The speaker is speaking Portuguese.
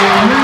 Amém.